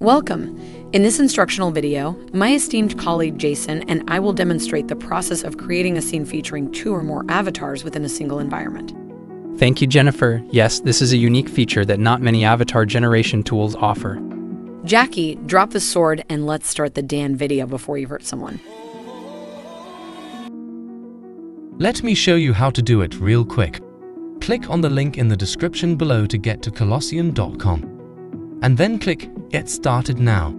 Welcome. In this instructional video, my esteemed colleague Jason and I will demonstrate the process of creating a scene featuring two or more avatars within a single environment. Thank you, Jennifer. Yes, this is a unique feature that not many avatar generation tools offer. Jackie, drop the sword and let's start the Dan video before you hurt someone. Let me show you how to do it real quick. Click on the link in the description below to get to Colossyan.com. And then click Get Started Now.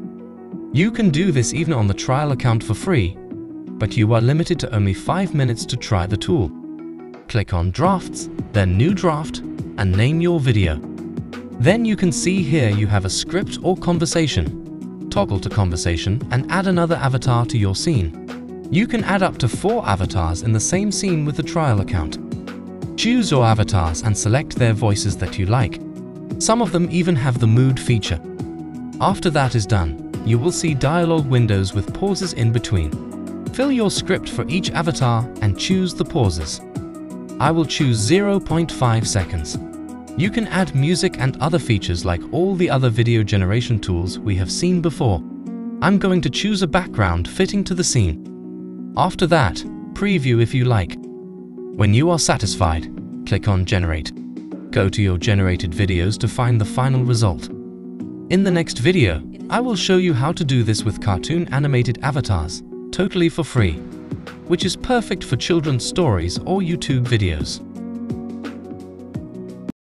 You can do this even on the trial account for free, but you are limited to only 5 minutes to try the tool. Click on Drafts, then New Draft, and name your video. Then you can see here you have a script or conversation. Toggle to conversation and add another avatar to your scene. You can add up to 4 avatars in the same scene with the trial account. Choose your avatars and select their voices that you like. Some of them even have the mood feature. After that is done, you will see dialogue windows with pauses in between. Fill your script for each avatar and choose the pauses. I will choose 0.5 seconds. You can add music and other features like all the other video generation tools we have seen before. I'm going to choose a background fitting to the scene. After that, preview if you like. When you are satisfied, click on Generate. Go to your generated videos to find the final result. In the next video, I will show you how to do this with cartoon animated avatars, totally for free, which is perfect for children's stories or YouTube videos.